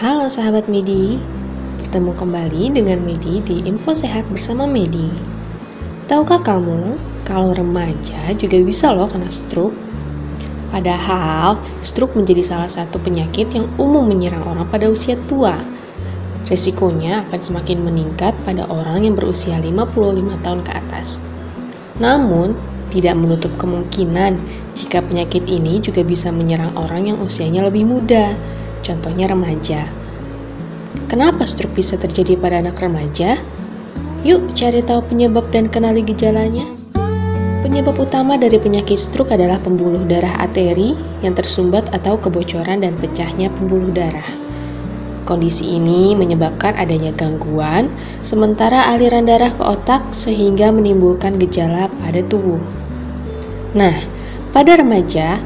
Halo sahabat Medi, bertemu kembali dengan Medi di Info Sehat bersama Medi. Tahukah kamu kalau remaja juga bisa loh kena stroke? Padahal stroke menjadi salah satu penyakit yang umum menyerang orang pada usia tua. Risikonya akan semakin meningkat pada orang yang berusia 55 tahun ke atas. Namun, tidak menutup kemungkinan jika penyakit ini juga bisa menyerang orang yang usianya lebih muda, contohnya remaja. Kenapa stroke bisa terjadi pada anak remaja? Yuk cari tahu penyebab dan kenali gejalanya. Penyebab utama dari penyakit stroke adalah pembuluh darah arteri yang tersumbat atau kebocoran dan pecahnya pembuluh darah. Kondisi ini menyebabkan adanya gangguan, sementara aliran darah ke otak sehingga menimbulkan gejala pada tubuh. Nah, pada remaja,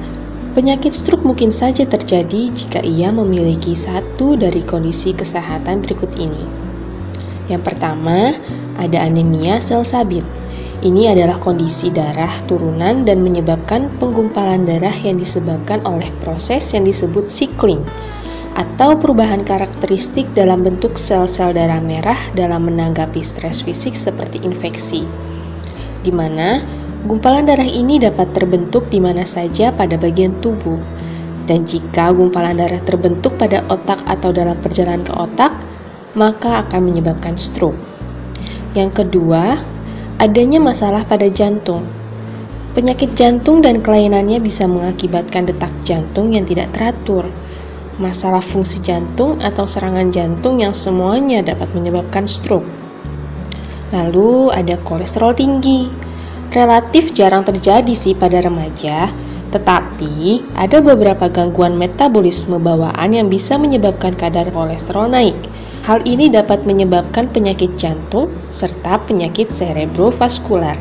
penyakit stroke mungkin saja terjadi jika ia memiliki satu dari kondisi kesehatan berikut ini. Yang pertama, ada anemia sel sabit. Ini adalah kondisi darah turunan dan menyebabkan penggumpalan darah yang disebabkan oleh proses yang disebut cycling atau perubahan karakteristik dalam bentuk sel-sel darah merah dalam menanggapi stres fisik seperti infeksi, di mana gumpalan darah ini dapat terbentuk di mana saja pada bagian tubuh. Dan jika gumpalan darah terbentuk pada otak atau dalam perjalanan ke otak, maka akan menyebabkan stroke. Yang kedua, adanya masalah pada jantung. Penyakit jantung dan kelainannya bisa mengakibatkan detak jantung yang tidak teratur masalah fungsi jantung atau serangan jantung yang semuanya dapat menyebabkan stroke. Lalu ada kolesterol tinggi. Relatif jarang terjadi sih pada remaja, tetapi ada beberapa gangguan metabolisme bawaan yang bisa menyebabkan kadar kolesterol naik. Hal ini dapat menyebabkan penyakit jantung serta penyakit cerebrovaskular,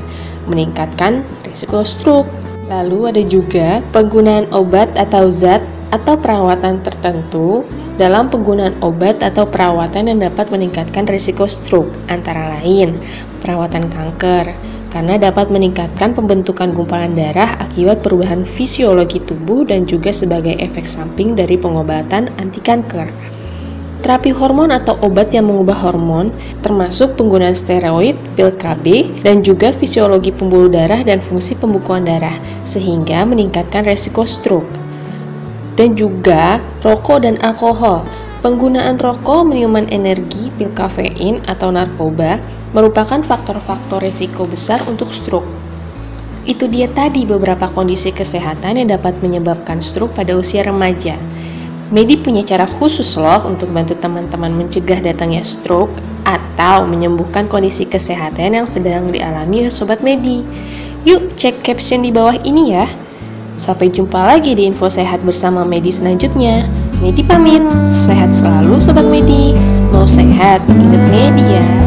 meningkatkan risiko stroke. Lalu ada juga penggunaan obat atau zat atau perawatan tertentu dalam penggunaan obat atau perawatan yang dapat meningkatkan risiko stroke, antara lain perawatan kanker, karena dapat meningkatkan pembentukan gumpalan darah akibat perubahan fisiologi tubuh dan juga sebagai efek samping dari pengobatan anti kanker. Terapi hormon atau obat yang mengubah hormon termasuk penggunaan steroid, pil KB, dan juga fisiologi pembuluh darah dan fungsi pembukuan darah sehingga meningkatkan resiko stroke dan juga rokok dan alkohol. Penggunaan rokok, minuman energi, pil kafein, atau narkoba merupakan faktor-faktor risiko besar untuk stroke. Itu dia tadi beberapa kondisi kesehatan yang dapat menyebabkan stroke pada usia remaja. Medi punya cara khusus loh untuk bantu teman-teman mencegah datangnya stroke atau menyembuhkan kondisi kesehatan yang sedang dialami Sobat Medi. Yuk cek caption di bawah ini ya. Sampai jumpa lagi di info sehat bersama Medi selanjutnya. Medi pamit, sehat selalu Sobat Medi. Mau sehat, ingat media.